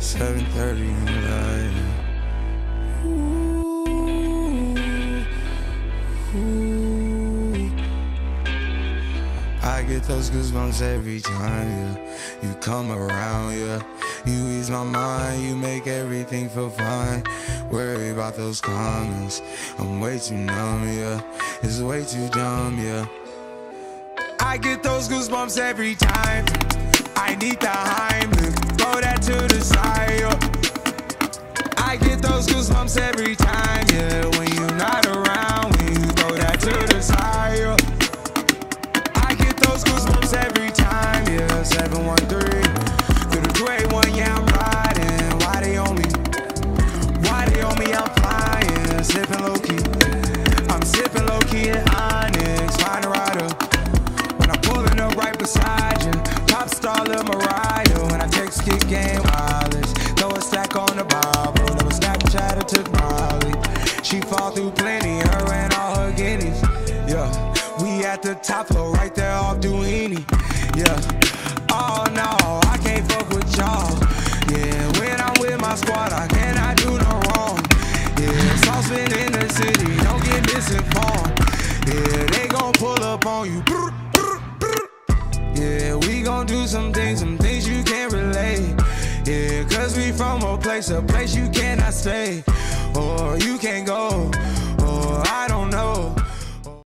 7:30 in the light. Ooh, ooh. I get those goosebumps every time, yeah. You come around, yeah. You ease my mind, you make everything feel fine. Worry about those comments. I'm way too numb, yeah. It's way too dumb, yeah. I get those goosebumps every time. I need the Heimlich, star Lil Mariah. When I text kick game wireless, throw a stack on the Bible. Never Snapchat or took Molly. She fall through plenty, her and all her guineas. Yeah, we at the top floor, right there off Duini. Yeah, oh no, I can't fuck with y'all. Yeah, when I'm with my squad, I cannot do no wrong. Yeah, saucepan in the city, don't get misinformed. Yeah, they gon' pull up on you. Yeah, gon' do some things, some things you can't relate. Yeah, cause we from a place, a place you cannot stay. Or you can't go.